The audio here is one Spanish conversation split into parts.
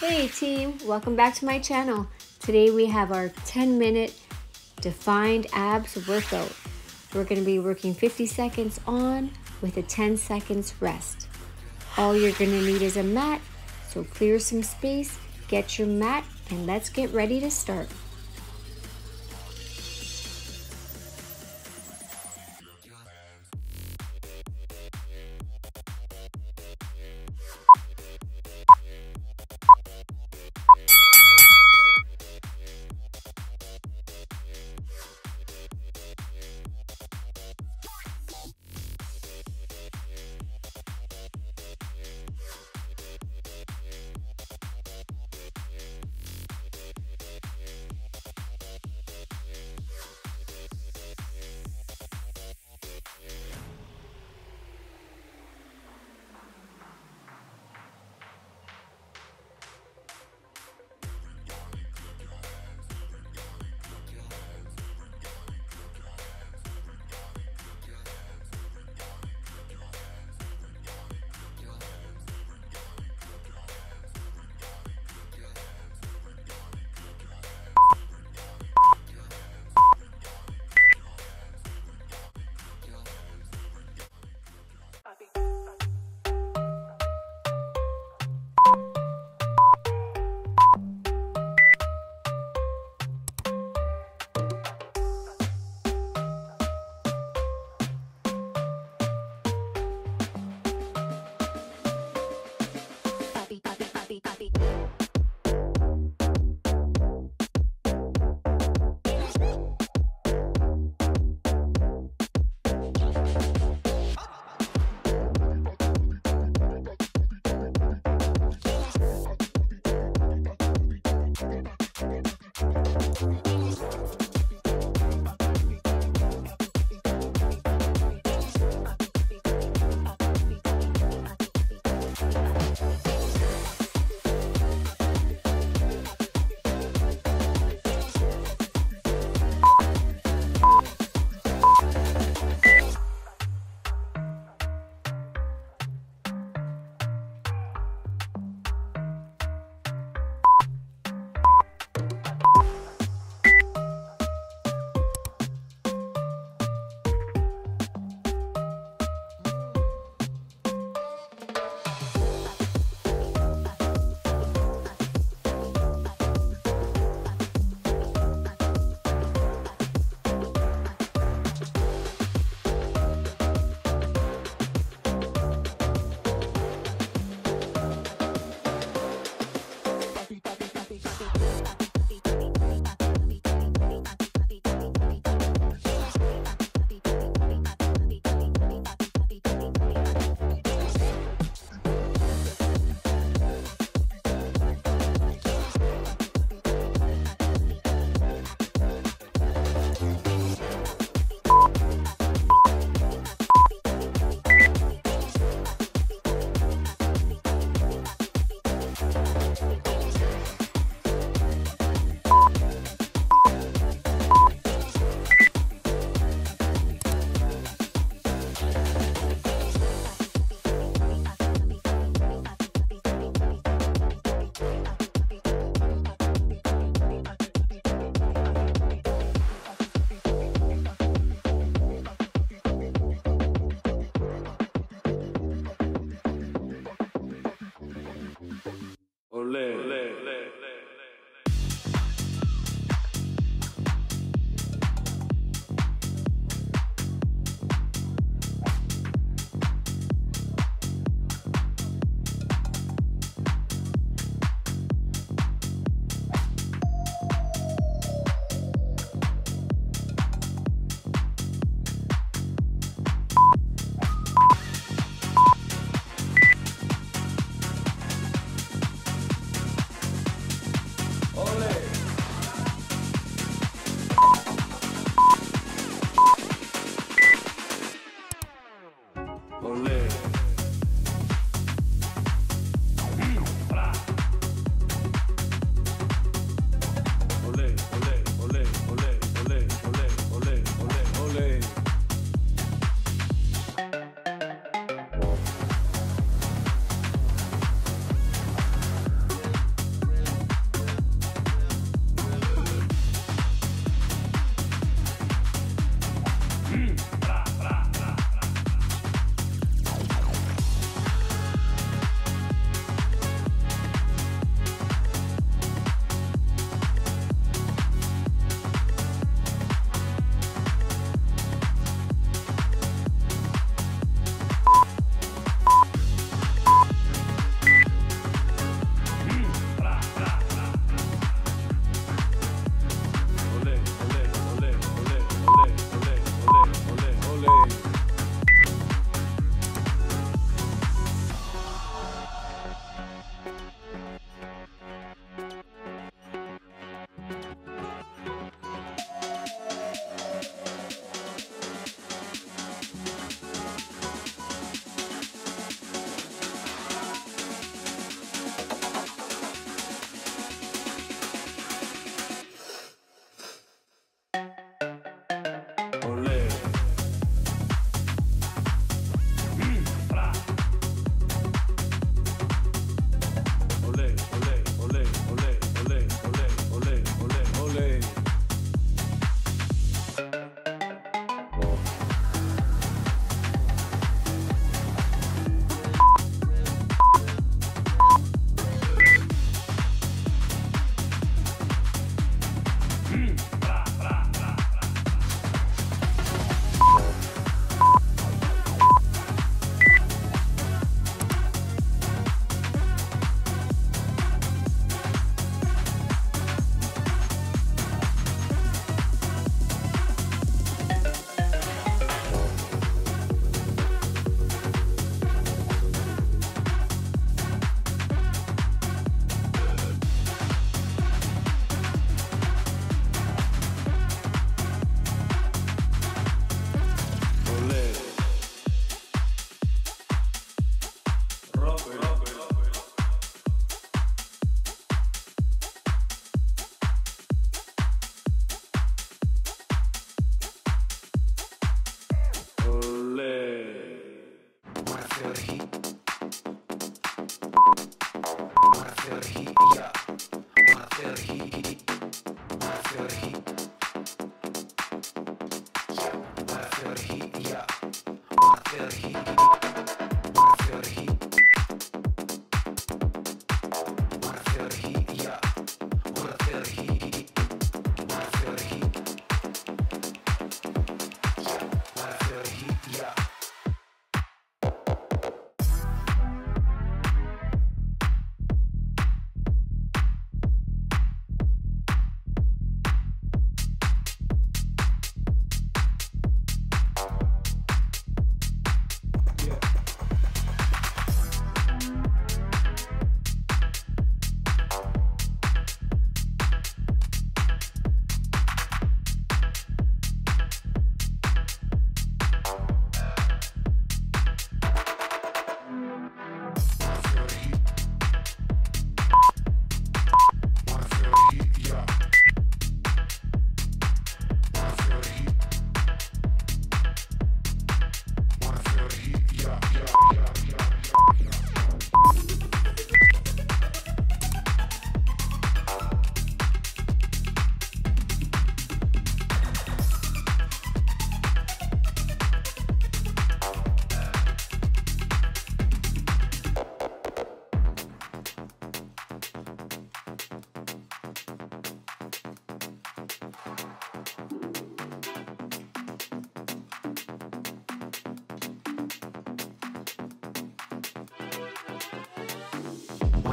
Hey team, welcome back to my channel. Today we have our 10 minute defined abs workout. We're going to be working 50 seconds on with a 10 seconds rest. All you're going to need is a mat, so clear some space, get your mat, and let's get ready to start.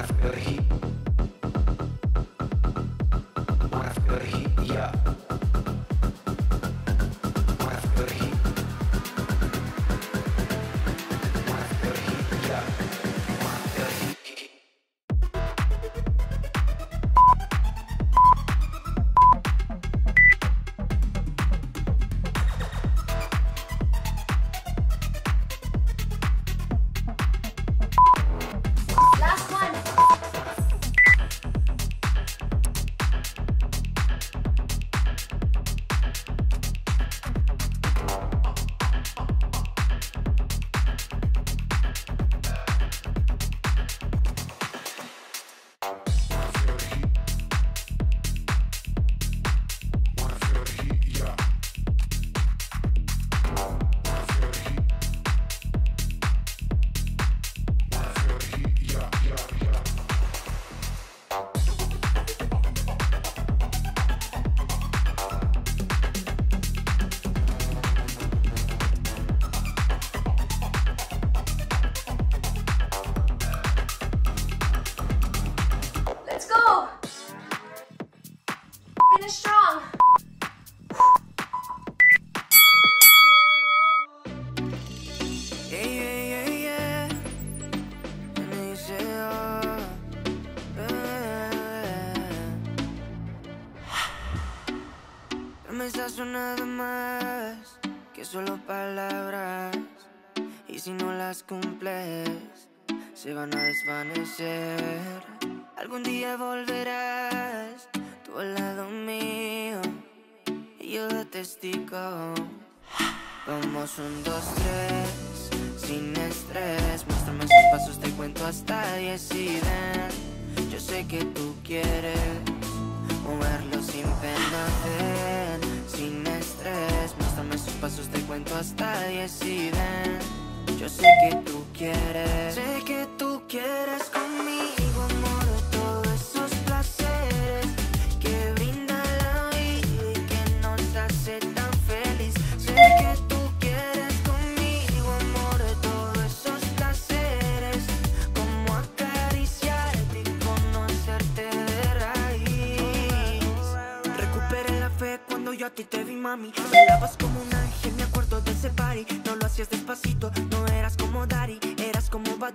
Feel que solo palabras. Y si no las cumples, se van a desvanecer. Algún día volverás tú al lado mío y yo de testigo. Vamos un, dos, tres, sin estrés Muéstrame esos pasos, te cuento hasta diez y ven Yo sé que tú quieres moverlo sin pena pasos, te cuento hasta diez y ven. Yo sé que tú quieres Sé que tú quieres mami. Bailabas como un ángel, me acuerdo de ese No lo hacías despacito, no eras como Daddy Eras como Bad